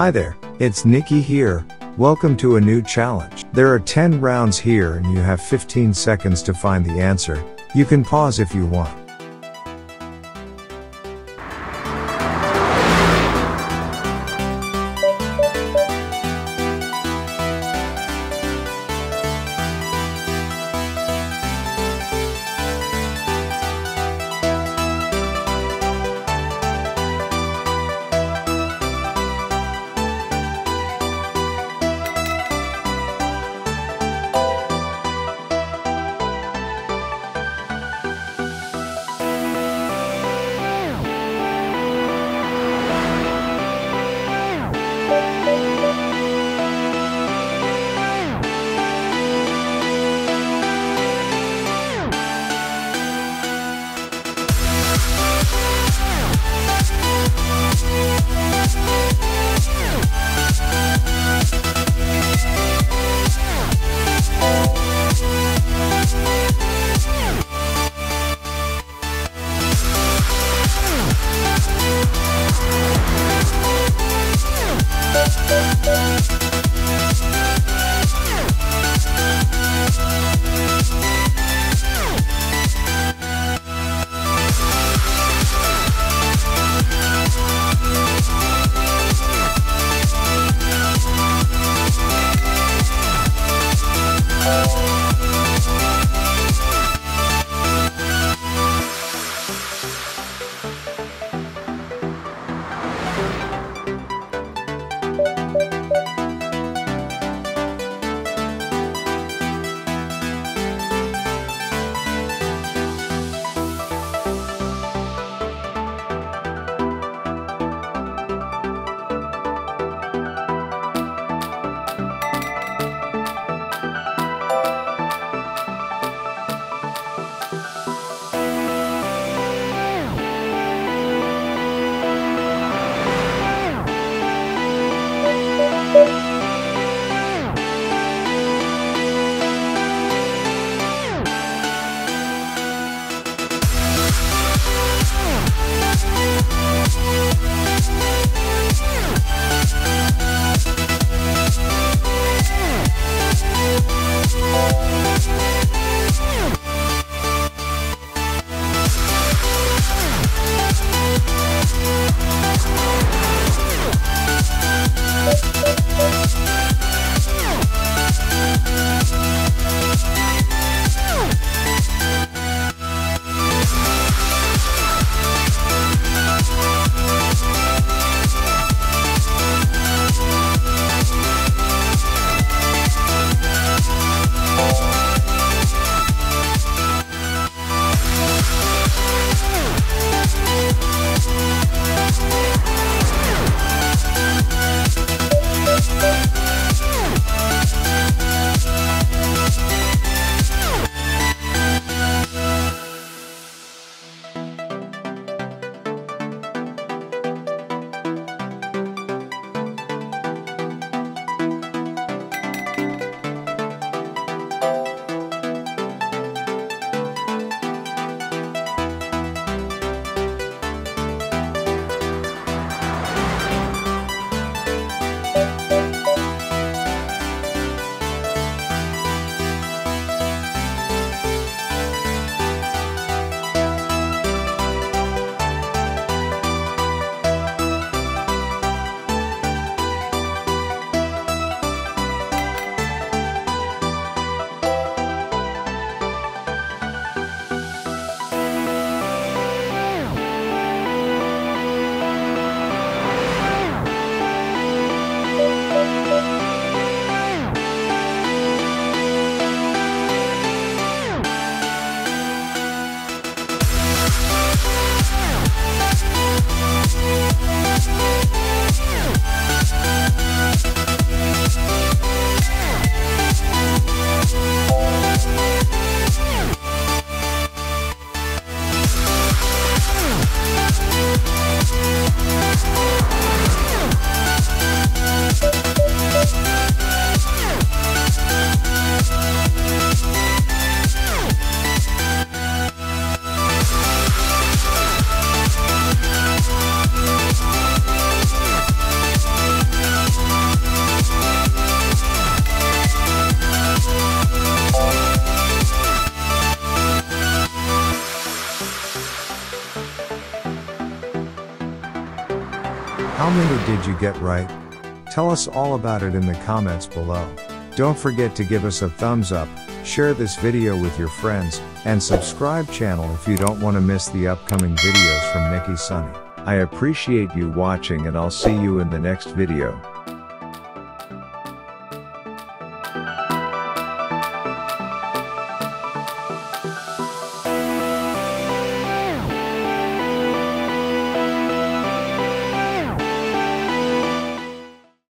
Hi there, it's Nicky here. Welcome to a new challenge. There are 10 rounds here and you have 15 seconds to find the answer. You can pause if you want. How many did you get right? Tell us all about it in the comments below. Don't forget to give us a thumbs up, share this video with your friends, and subscribe channel if you don't want to miss the upcoming videos from Nicky Sunny. I appreciate you watching and I'll see you in the next video.